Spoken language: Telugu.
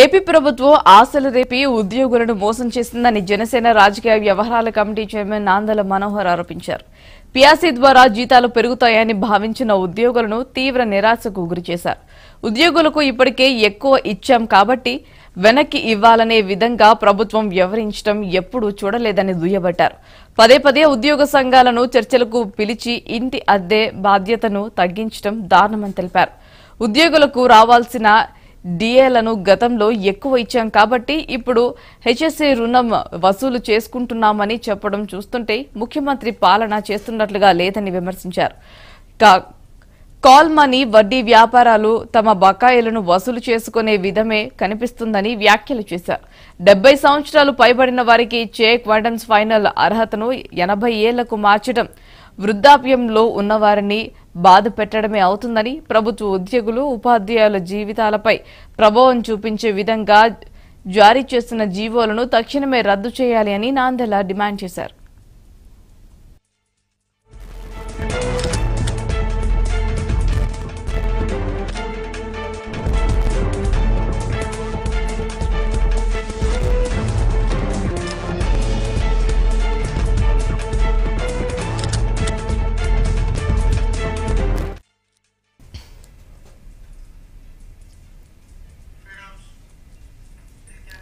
ఏపీ ప్రభుత్వం ఆశలు రేపి ఉద్యోగులను మోసం చేసిందని జనసేన రాజకీయ వ్యవహారాల కమిటీ చైర్మన్ నాందల మనోహర్ ఆరోపించారు. పియాసీ ద్వారా జీతాలు పెరుగుతాయని భావించిన ఉద్యోగులను తీవ్ర నిరాశకు గురిచేశారు ఉద్యోగులకు ఇప్పటికే ఎక్కువ ఇచ్చాం కాబట్టి వెనక్కి ఇవ్వాలనే విధంగా ప్రభుత్వం వ్యవహరించడం ఎప్పుడూ చూడలేదని దుయ్యబట్టారు. పదే పదే ఉద్యోగ సంఘాలను చర్చలకు పిలిచి ఇంటి అద్దె బాధ్యతను తగ్గించడం దారుణమని తెలిపారు. ఉద్యోగులకు రావాల్సిన డిఏలను గతంలో ఎక్కువ ఇచ్చాం కాబట్టి ఇప్పుడు హెచ్ఎస్ఏ రుణం వసూలు చేసుకుంటున్నామని చెప్పడం చూస్తుంటే ముఖ్యమంత్రి పాలన చేస్తున్నట్లుగా లేదని విమర్శించారు. కా- కాల్ మనీ వడ్డీ వ్యాపారాలు తమ బకాయిలను వసూలు చేసుకునే విధమే కనిపిస్తుందని వ్యాఖ్యలు చేశారు. డెబ్బై సంవత్సరాలు పైబడిన వారికి చేక్ వండన్స్ ఫైనల్ అర్హతను ఎనభై ఏళ్ళకు మార్చడం వృద్ధాప్యంలో ఉన్నవారిని బాధ పెట్టడమే అవుతుందని ప్రభుత్వ ఉద్యోగులు ఉపాధ్యాయుల జీవితాలపై ప్రభావం చూపించే విధంగా జారీ చేస్తున్న జీవోలను తక్షణమే రద్దు చేయాలి అని నాందెల డిమాండ్ చేశారు.